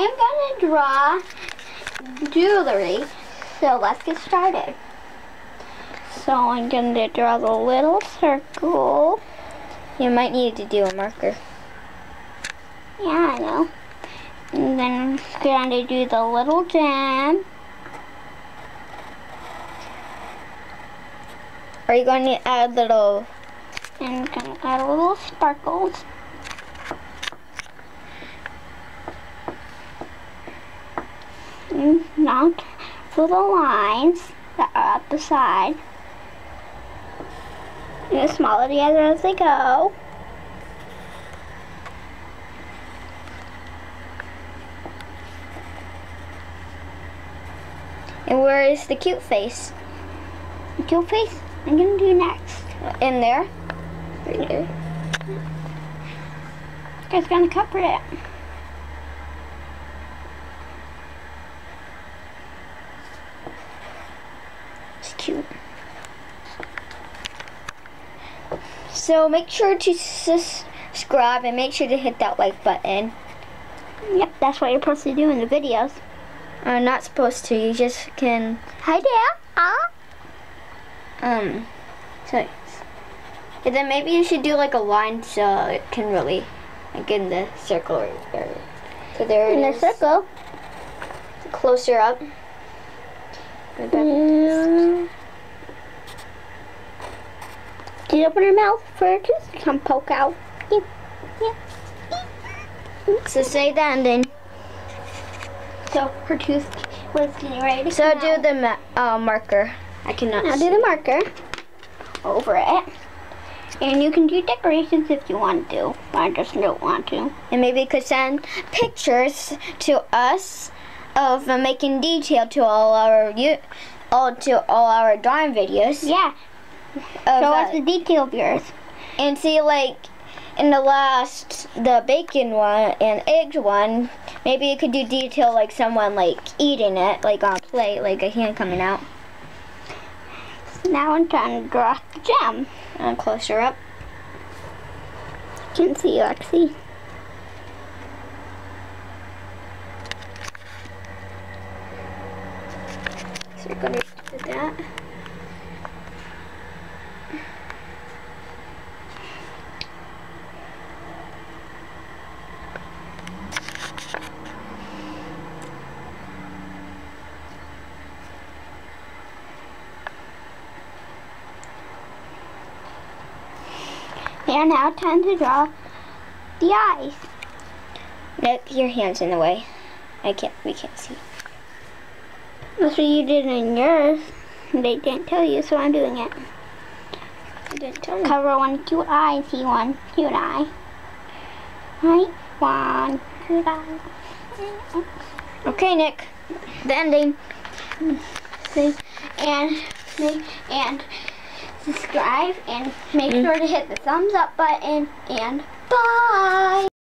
I'm gonna draw jewelry. So let's get started. So I'm gonna draw the little circle. You might need to do a marker. Yeah, I know. And then I'm gonna do the little gem. Are you going to add little... And I'm gonna add a little sparkles. Now little lines that are up the side. And smaller together as they go. And where is the cute face? The cute face I'm gonna do next. In there? Right there. Guys gonna cover it. So make sure to subscribe and make sure to hit that like button. Yep, that's what you're supposed to do in the videos. I'm not supposed to, you just can, Hi there. Ah. um, so, and then maybe you should do like a line so it can really, like in the circle right there. So there In it the circle. Closer up. Mm. Open her mouth for her tooth to come poke out? Yeah. Yeah. So say that and then, So her tooth was getting ready to so do out. the ma uh, marker. I cannot Now do the marker over it. And you can do decorations if you want to, but I just don't want to. And maybe you could send pictures to us of uh, making detail to all our you, all to all our drawing videos. Yeah, show us the detail of yours. and see like in the last the bacon one and egg one, maybe you could do detail like someone like eating it, like on a plate, like a hand coming out. Now I'm trying to draw the gem. And closer up. You can see Lexi. So you're gonna do that. And now time to draw the eyes. Nope, your hand's in the way. I can't. We can't see. That's what you did in yours. They didn't tell you, so I'm doing it. Didn't tell you. Cover one cute eye see one cute eye. Right? One cute eye. Okay, Nick. The ending. See? And make and subscribe and make Mm. sure to hit the thumbs up button and bye.